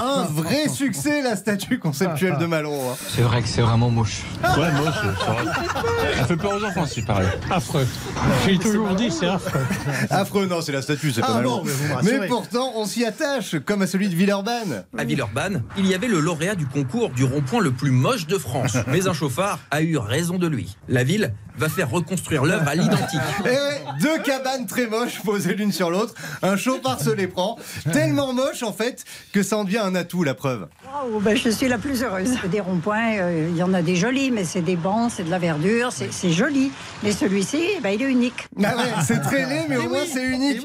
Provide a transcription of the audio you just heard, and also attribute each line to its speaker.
Speaker 1: un vrai succès la statue conceptuelle de Malraux. hein.
Speaker 2: C'est vrai que c'est vraiment moche.
Speaker 3: Ouais, moche. c'est vrai. Ça fait peur aux enfants, si pareil.
Speaker 4: Affreux. J'ai toujours dit c'est affreux.
Speaker 1: Affreux, non, c'est la statue, c'est pas
Speaker 4: Ah
Speaker 1: Malraux.
Speaker 4: bon, mais vous me rassurez.
Speaker 1: Mais pourtant, on s'y attache, comme à celui de Villeurbanne.
Speaker 5: À Villeurbanne, il y avait le lauréat du concours du rond-point le plus moche de France. Mais un chauffard a eu raison de lui. La ville va faire reconstruire l'œuvre à l'identique.
Speaker 1: Eh ouais, deux cabanes très moches posées l'une sur l'autre. Un chauffard se les prend. Tellement moche, en fait, que ça en devient un atout, la preuve.
Speaker 6: Oh, ben, je suis la plus heureuse. Des ronds-points, euh, il y en a des jolis, mais c'est des bancs, c'est de la verdure, c'est joli. Mais celui-ci, ben, il est unique.
Speaker 1: Ah ouais, c'est très laid, mais au moins c'est unique.